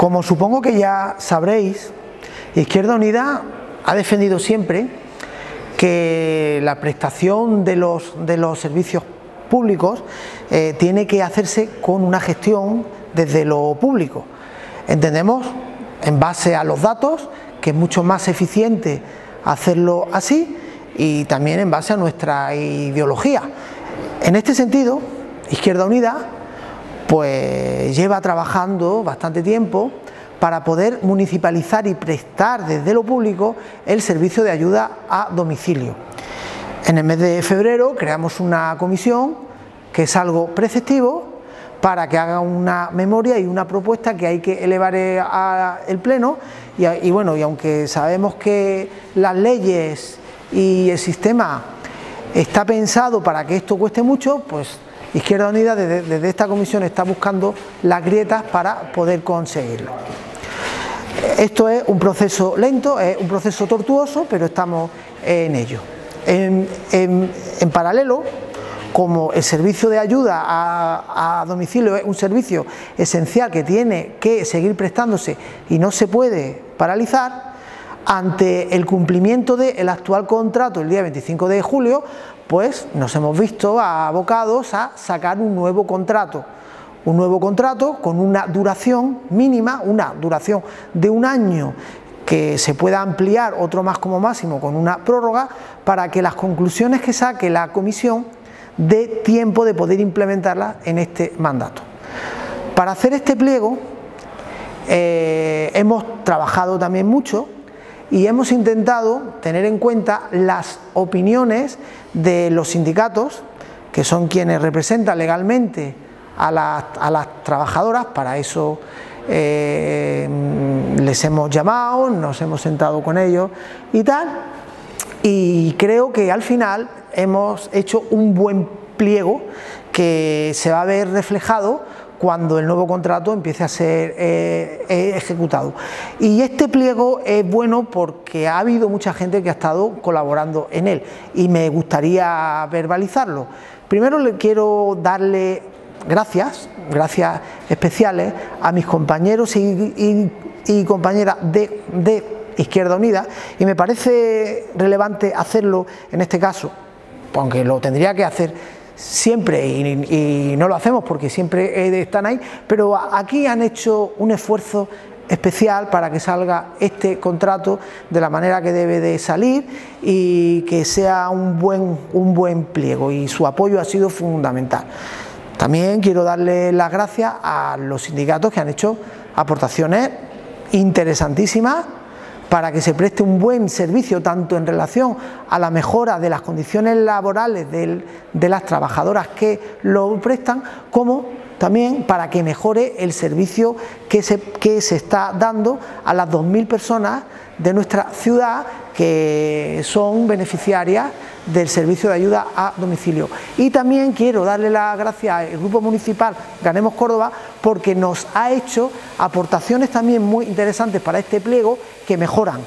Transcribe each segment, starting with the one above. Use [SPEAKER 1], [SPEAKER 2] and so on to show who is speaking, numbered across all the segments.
[SPEAKER 1] Como supongo que ya sabréis, Izquierda Unida ha defendido siempre que la prestación de los, de los servicios públicos eh, tiene que hacerse con una gestión desde lo público. Entendemos, en base a los datos, que es mucho más eficiente hacerlo así y también en base a nuestra ideología. En este sentido, Izquierda Unida pues lleva trabajando bastante tiempo para poder municipalizar y prestar desde lo público el servicio de ayuda a domicilio. En el mes de febrero creamos una comisión que es algo preceptivo para que haga una memoria y una propuesta que hay que elevar al Pleno y, y bueno, y aunque sabemos que las leyes y el sistema está pensado para que esto cueste mucho, pues Izquierda Unida desde, esta comisión está buscando las grietas para poder conseguirlo. Esto es un proceso lento, es un proceso tortuoso, pero estamos en ello. En, paralelo, como el servicio de ayuda a, a, domicilio es un servicio esencial que tiene que seguir prestándose y no se puede paralizar, ante el cumplimiento del actual contrato el día 25 de julio, pues nos hemos visto abocados a sacar un nuevo contrato, un nuevo contrato con una duración mínima, una duración de un año que se pueda ampliar otro más como máximo con una prórroga para que las conclusiones que saque la comisión dé tiempo de poder implementarlas en este mandato. Para hacer este pliego eh, hemos trabajado también mucho y hemos intentado tener en cuenta las opiniones de los sindicatos, que son quienes representan legalmente a las, trabajadoras, para eso eh, les hemos llamado, nos hemos sentado con ellos y tal, y creo que al final hemos hecho un buen pliego que se va a ver reflejado cuando el nuevo contrato empiece a ser eh, eh, ejecutado. Y este pliego es bueno porque ha habido mucha gente que ha estado colaborando en él y me gustaría verbalizarlo. Primero le quiero darle gracias, gracias especiales a mis compañeros y, compañeras de, de Izquierda Unida y me parece relevante hacerlo en este caso, aunque lo tendría que hacer siempre, y, no lo hacemos porque siempre están ahí, pero aquí han hecho un esfuerzo especial para que salga este contrato de la manera que debe de salir y que sea un buen, un buen pliego y su apoyo ha sido fundamental. También quiero darle las gracias a los sindicatos que han hecho aportaciones interesantísimas para que se preste un buen servicio tanto en relación a la mejora de las condiciones laborales de las trabajadoras que lo prestan, como también para que mejore el servicio que se, que se está dando a las 2.000 personas de nuestra ciudad que son beneficiarias del servicio de ayuda a domicilio. Y también quiero darle las gracias al Grupo Municipal Ganemos Córdoba porque nos ha hecho aportaciones también muy interesantes para este pliego que mejoran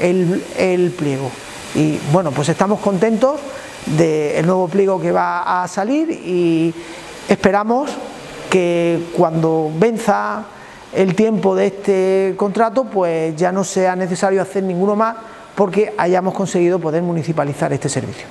[SPEAKER 1] el, pliego. Y bueno, pues estamos contentos del nuevo pliego que va a salir y esperamos que cuando venza el tiempo de este contrato, pues ya no sea necesario hacer ninguno más porque hayamos conseguido poder municipalizar este servicio.